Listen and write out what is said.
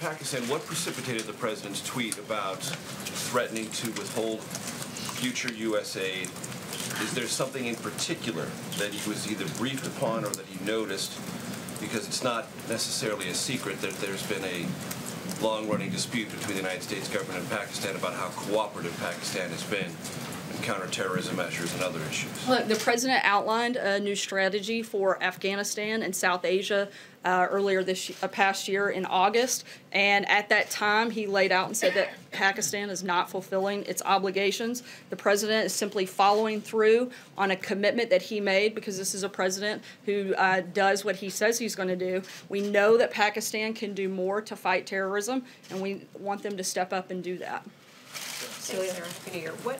Pakistan, what precipitated the president's tweet about threatening to withhold future U.S. aid? Is there something in particular that he was either briefed upon or that he noticed? Because it's not necessarily a secret that there's been a long-running dispute between the United States government and Pakistan about how cooperative Pakistan has been counterterrorism measures and other issues. Look, the president outlined a new strategy for Afghanistan and South Asia uh, earlier this uh, past year in August, and at that time he laid out and said that Pakistan is not fulfilling its obligations. The president is simply following through on a commitment that he made because this is a president who uh, does what he says he's going to do. We know that Pakistan can do more to fight terrorism, and we want them to step up and do that. Thanks, Sarah. Happy New Year. What